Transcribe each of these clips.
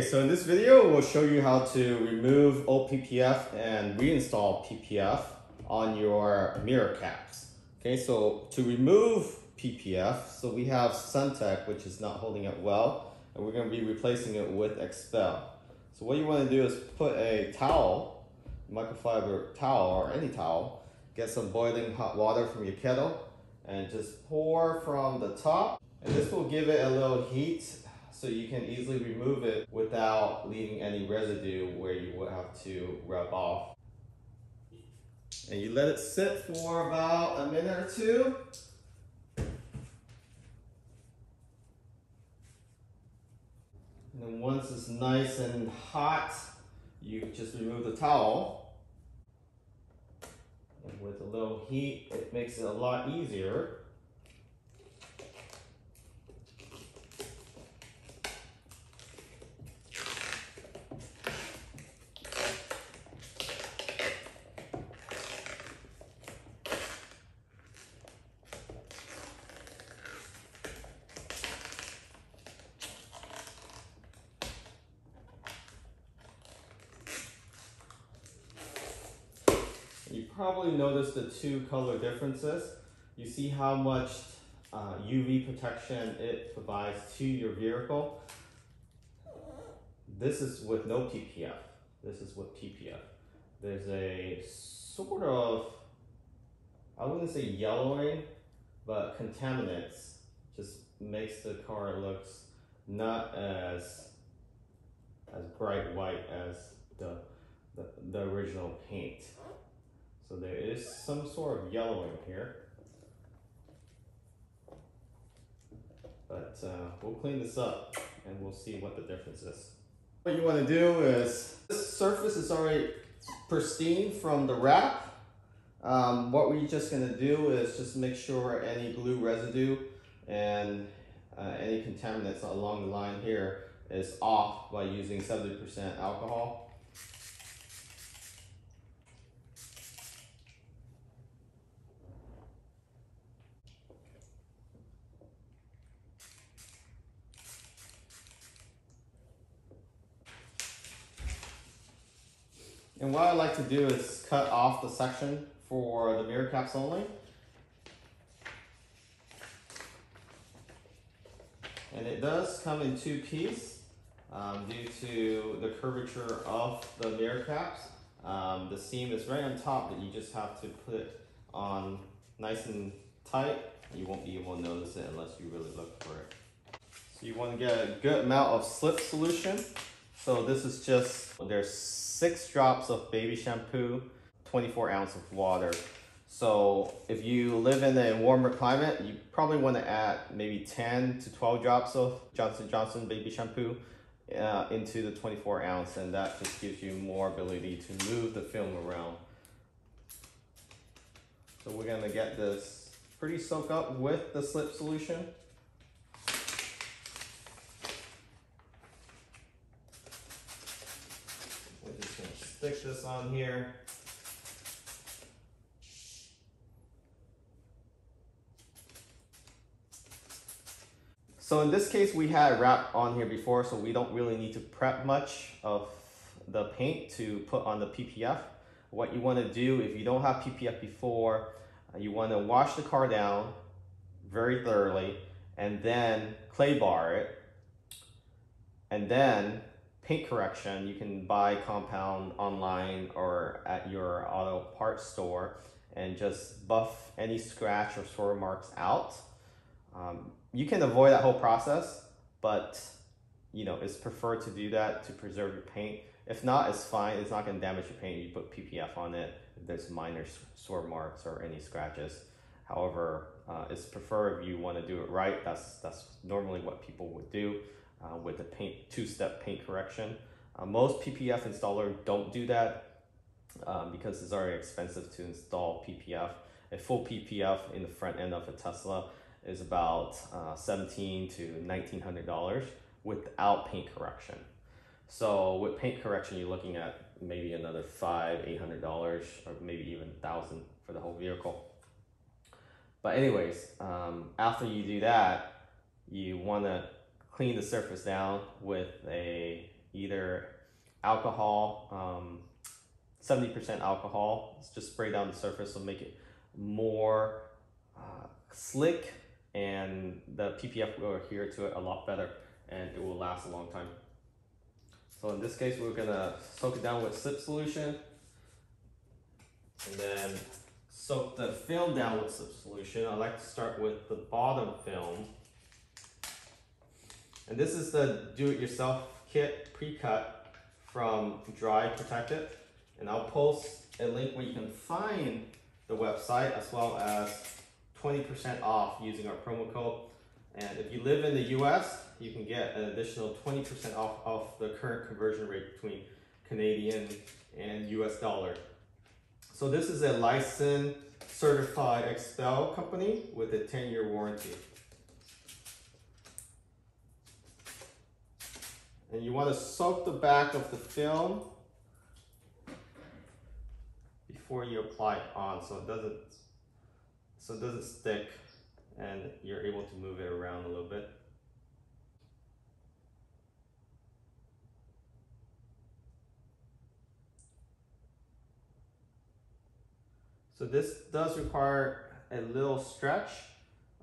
Okay, so in this video, we'll show you how to remove old PPF and reinstall PPF on your mirror caps. Okay, so to remove PPF, so we have SunTek, which is not holding up well, and we're gonna be replacing it with XPEL. So what you wanna do is put a towel, microfiber towel or any towel, get some boiling hot water from your kettle, and just pour from the top. And this will give it a little heat so you can easily remove it without leaving any residue where you would have to rub off. And you let it sit for about a minute or two. And then once it's nice and hot, you just remove the towel. And with a little heat, it makes it a lot easier. You probably notice the two color differences. You see how much uh, UV protection it provides to your vehicle. This is with no PPF. This is with PPF. There's a sort of, I wouldn't say yellowing, but contaminants just makes the car looks not as as bright white as the, the, the original paint. So there is some sort of yellowing here. But uh, we'll clean this up and we'll see what the difference is. What you want to do is, this surface is already pristine from the wrap. Um, what we're just going to do is just make sure any glue residue and uh, any contaminants along the line here is off by using 70% alcohol. And what I like to do is cut off the section for the mirror caps only. And it does come in two pieces um, due to the curvature of the mirror caps. Um, the seam is right on top, but you just have to put it on nice and tight. You won't be able to notice it unless you really look for it. So you want to get a good amount of slip solution. So this is just, there's six drops of baby shampoo, 24 ounce of water. So if you live in a warmer climate, you probably want to add maybe 10 to 12 drops of Johnson Johnson baby shampoo uh, into the 24 ounce and that just gives you more ability to move the film around. So we're gonna get this pretty soaked up with the slip solution. We're just gonna stick this on here. So in this case, we had wrap on here before, so we don't really need to prep much of the paint to put on the PPF. What you wanna do, if you don't have PPF before, uh, you wanna wash the car down very thoroughly, and then clay bar it, and then paint correction, you can buy compound online or at your auto parts store, and just buff any scratch or sore marks out. Um, you can avoid that whole process, but you know, it's preferred to do that to preserve your paint. If not, it's fine. It's not going to damage your paint. You put PPF on it. If there's minor sore marks or any scratches. However, uh, it's preferred if you want to do it right. That's that's normally what people would do uh, with the paint two-step paint correction. Uh, most PPF installer don't do that um, because it's already expensive to install PPF. A full PPF in the front end of a Tesla is about uh, 17 to 1900 dollars without paint correction so with paint correction you're looking at maybe another five eight hundred dollars or maybe even thousand for the whole vehicle but anyways um, after you do that you want to clean the surface down with a either alcohol, um, 70% alcohol. Let's just spray down the surface to make it more uh, slick and the PPF will adhere to it a lot better and it will last a long time. So in this case, we're gonna soak it down with slip solution and then soak the film down with slip solution. I like to start with the bottom film. And this is the do-it-yourself kit pre-cut from Drive Protected. And I'll post a link where you can find the website as well as 20% off using our promo code. And if you live in the US, you can get an additional 20% off of the current conversion rate between Canadian and US dollar. So this is a licensed certified XPEL company with a 10 year warranty. And you want to soak the back of the film before you apply it on so it doesn't so it doesn't stick and you're able to move it around a little bit. So this does require a little stretch,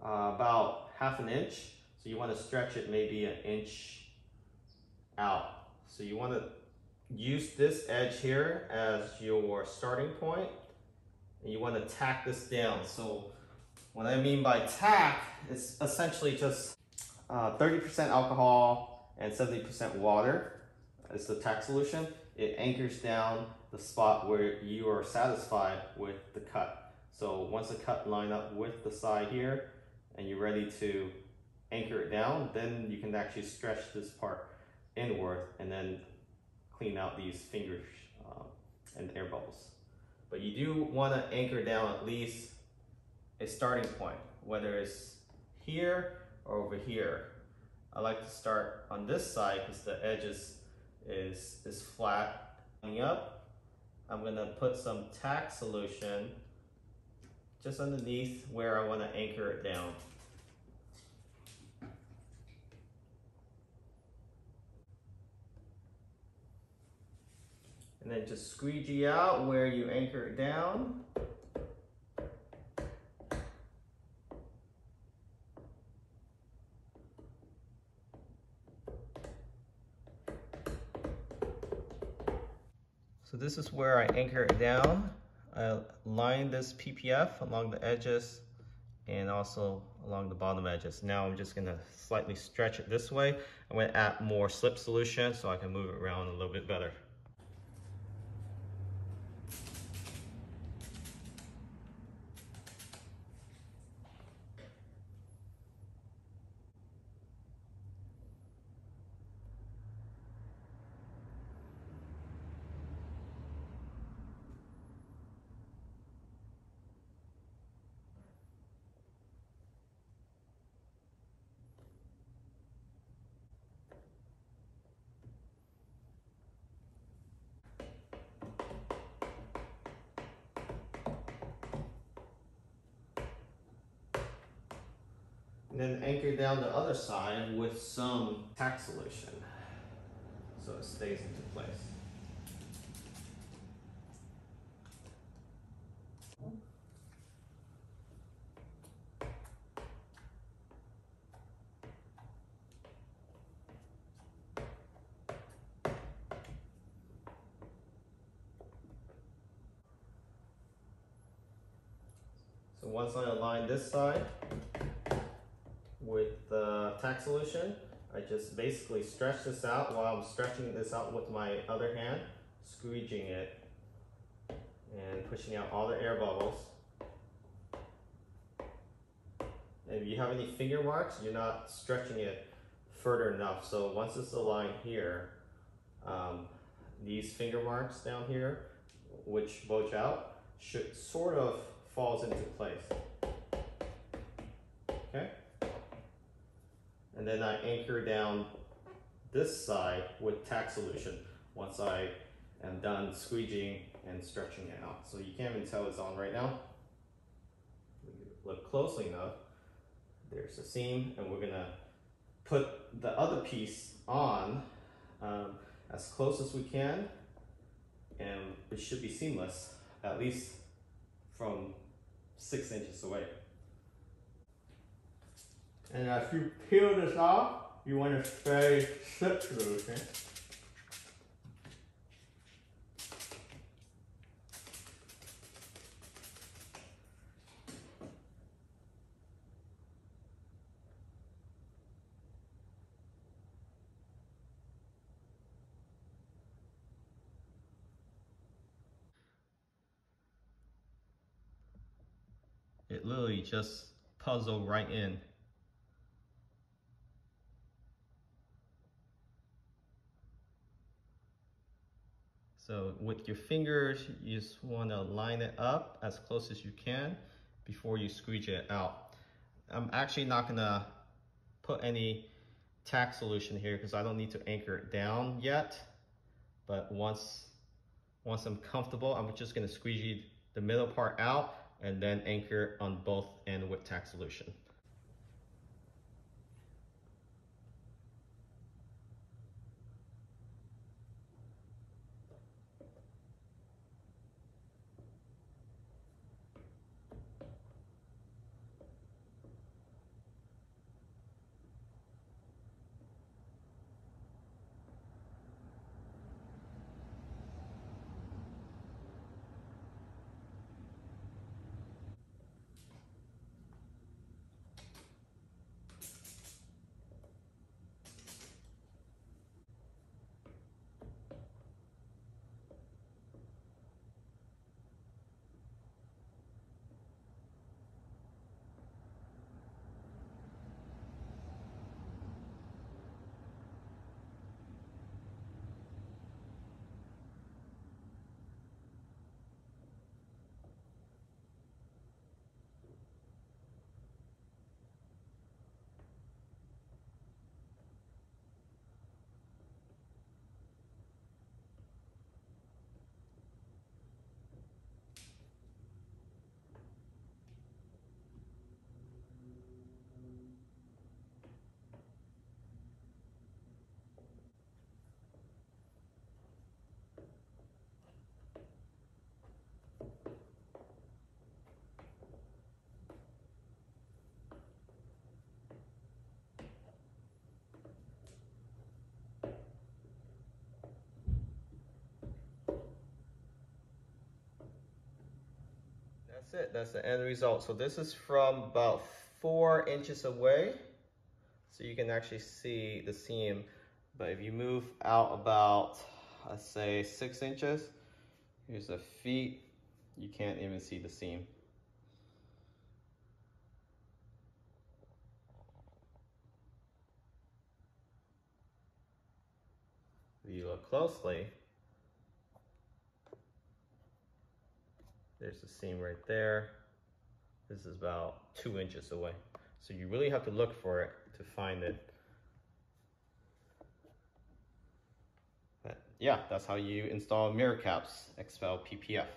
uh, about half an inch. So you want to stretch it maybe an inch out. So you want to use this edge here as your starting point and you want to tack this down. So what I mean by tack is essentially just 30% uh, alcohol and 70% water is the tack solution. It anchors down the spot where you are satisfied with the cut. So once the cut line up with the side here and you're ready to anchor it down, then you can actually stretch this part inward and then clean out these fingers um, and air bubbles. But you do want to anchor down at least a starting point, whether it's here or over here. I like to start on this side because the edge is, is, is flat. Coming Up, I'm gonna put some tack solution just underneath where I want to anchor it down. And then just squeegee out where you anchor it down. So this is where I anchor it down. I line this PPF along the edges and also along the bottom edges. Now I'm just gonna slightly stretch it this way. I'm gonna add more slip solution so I can move it around a little bit better. And then anchor down the other side with some tack solution so it stays into place. So once I align this side, with the tack solution, I just basically stretch this out while I'm stretching this out with my other hand, squeegeeing it and pushing out all the air bubbles. And if you have any finger marks, you're not stretching it further enough. So once it's aligned here, um, these finger marks down here, which bulge out, should sort of falls into place. Okay? Then I anchor down this side with tack solution once I am done squeegeeing and stretching it out. So you can't even tell it's on right now. Look closely enough. There's a seam and we're gonna put the other piece on um, as close as we can and it should be seamless, at least from six inches away. And as you peel this off, you want to spray slip solution. It literally just puzzle right in. So with your fingers, you just want to line it up as close as you can before you squeeze it out. I'm actually not going to put any tack solution here because I don't need to anchor it down yet. But once, once I'm comfortable, I'm just going to squeeze the middle part out and then anchor on both end with tack solution. That's it, that's the end result. So this is from about four inches away. So you can actually see the seam. But if you move out about, let's say six inches, here's the feet, you can't even see the seam. If you look closely, There's the seam right there. This is about two inches away. So you really have to look for it to find it. But yeah, that's how you install mirror caps, XPEL PPF.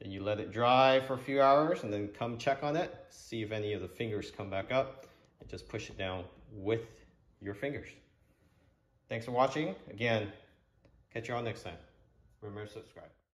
Then you let it dry for a few hours and then come check on it, see if any of the fingers come back up and just push it down with your fingers. Thanks for watching. Again, catch you all next time. Remember to subscribe.